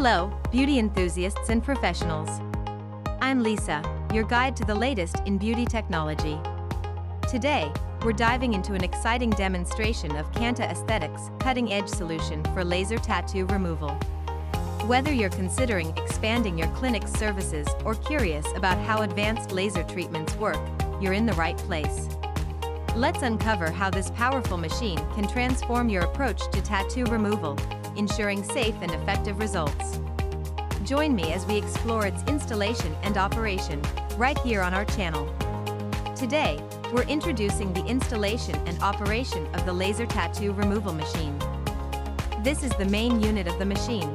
Hello, beauty enthusiasts and professionals. I'm Lisa, your guide to the latest in beauty technology. Today, we're diving into an exciting demonstration of Canta Esthetic's cutting-edge solution for laser tattoo removal. Whether you're considering expanding your clinic's services or curious about how advanced laser treatments work, you're in the right place. Let's uncover how this powerful machine can transform your approach to tattoo removal ensuring safe and effective results. Join me as we explore its installation and operation, right here on our channel. Today, we're introducing the installation and operation of the laser tattoo removal machine. This is the main unit of the machine.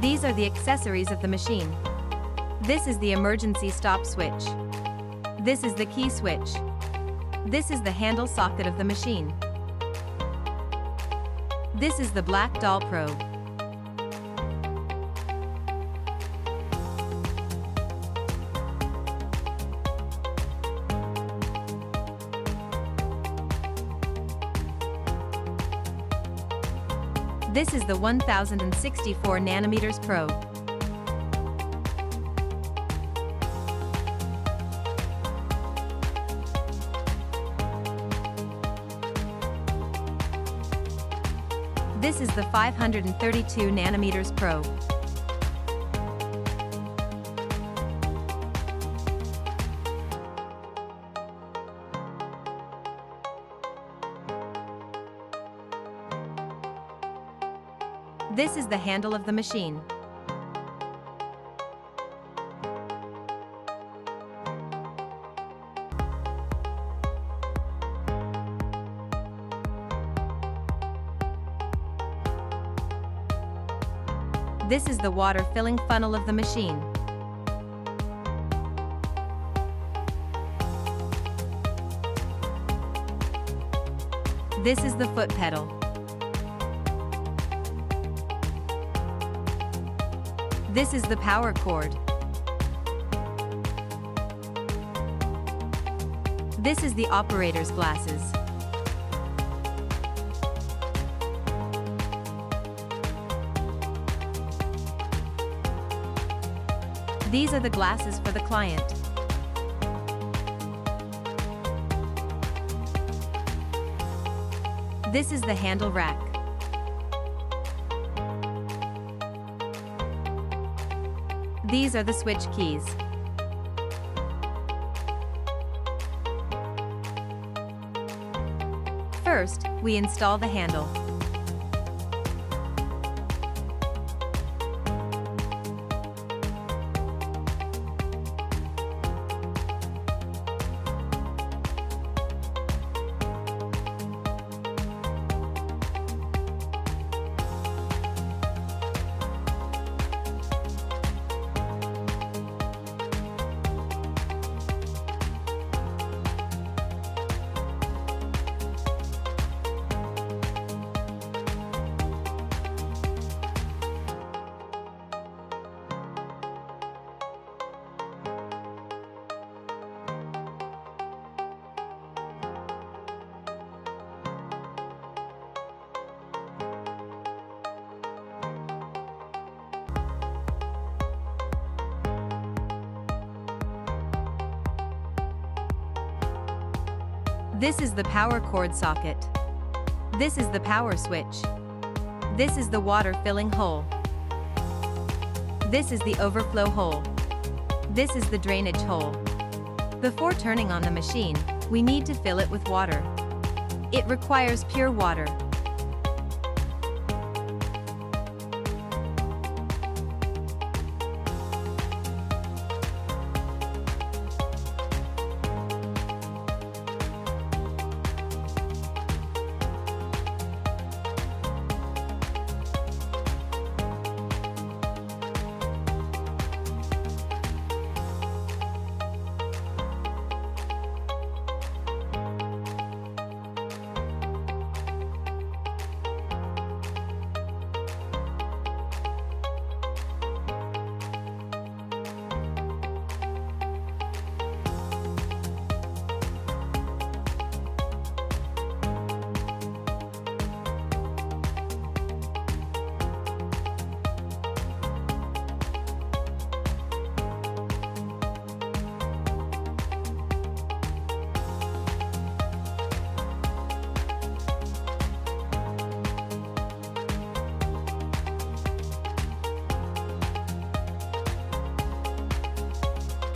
These are the accessories of the machine. This is the emergency stop switch. This is the key switch. This is the handle socket of the machine. This is the Black Doll probe. This is the 1064 nanometers probe. This is the 532 nanometers probe. This is the handle of the machine. This is the water filling funnel of the machine. This is the foot pedal. This is the power cord. This is the operator's glasses. These are the glasses for the client. This is the handle rack. These are the switch keys. First, we install the handle. This is the power cord socket. This is the power switch. This is the water filling hole. This is the overflow hole. This is the drainage hole. Before turning on the machine, we need to fill it with water. It requires pure water.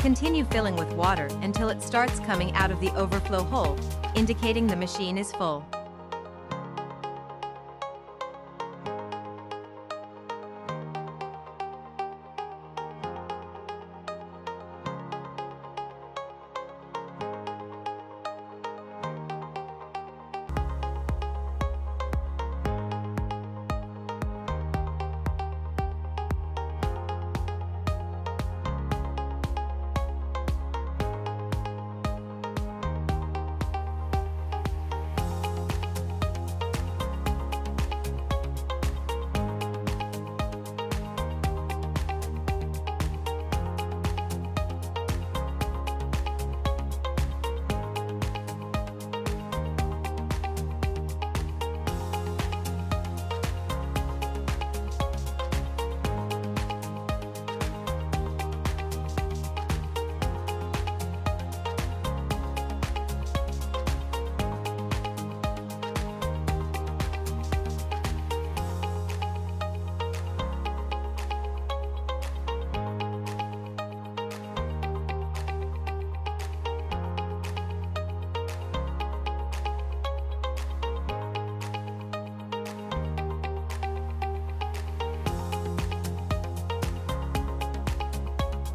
Continue filling with water until it starts coming out of the overflow hole, indicating the machine is full.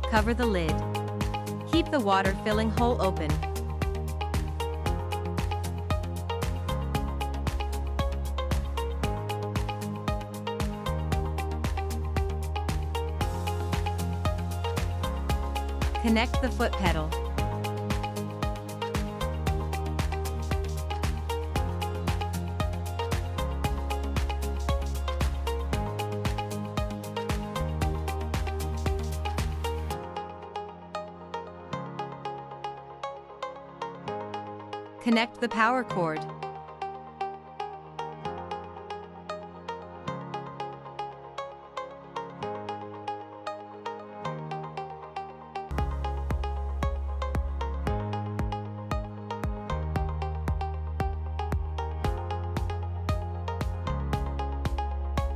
Cover the lid. Keep the water filling hole open. Connect the foot pedal. Connect the power cord.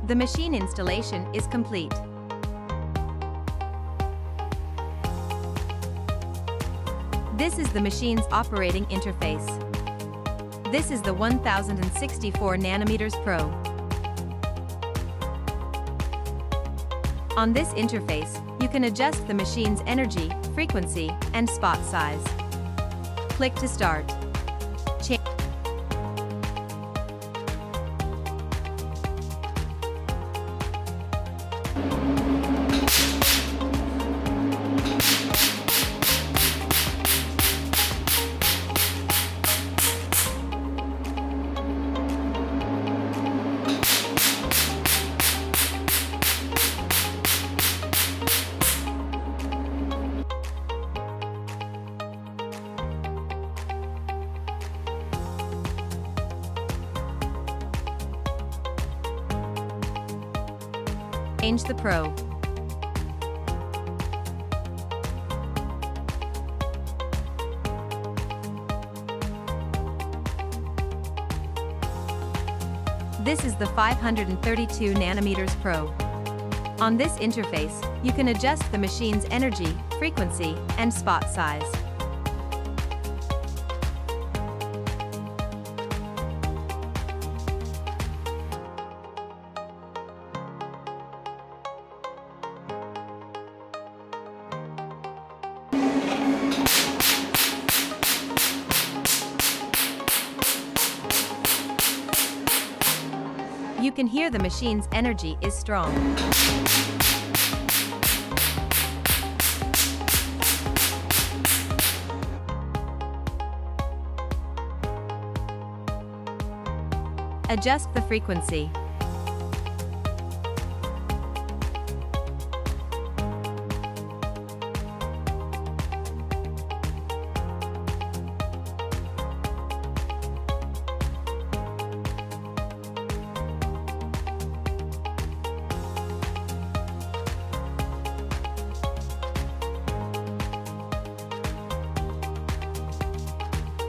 The machine installation is complete. This is the machine's operating interface. This is the 1064 nanometers Pro. On this interface, you can adjust the machine's energy, frequency, and spot size. Click to start. Change the Pro. This is the 532 nanometers Pro. On this interface, you can adjust the machine's energy, frequency, and spot size. You can hear the machine's energy is strong. Adjust the frequency.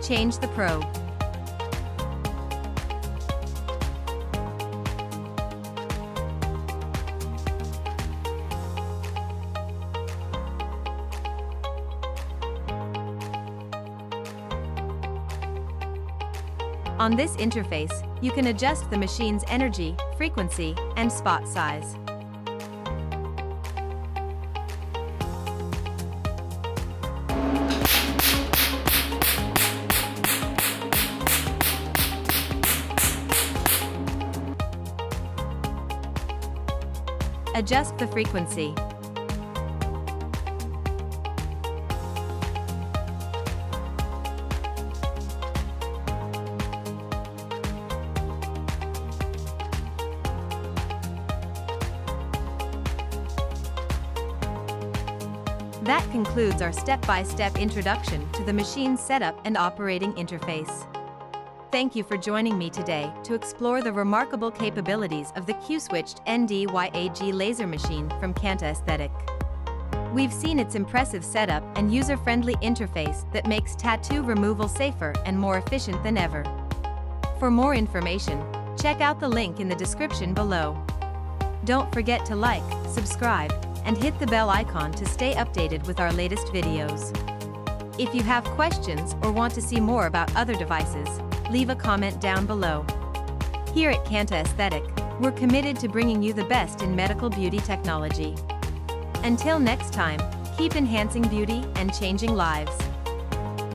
Change the probe. On this interface, you can adjust the machine's energy, frequency, and spot size. Adjust the frequency. That concludes our step-by-step -step introduction to the machine's setup and operating interface. Thank you for joining me today to explore the remarkable capabilities of the Q-switched NDYAG laser machine from Canta Esthetic. We've seen its impressive setup and user-friendly interface that makes tattoo removal safer and more efficient than ever. For more information, check out the link in the description below. Don't forget to like, subscribe, and hit the bell icon to stay updated with our latest videos. If you have questions or want to see more about other devices, leave a comment down below. Here at Canta Esthetic, we're committed to bringing you the best in medical beauty technology. Until next time, keep enhancing beauty and changing lives.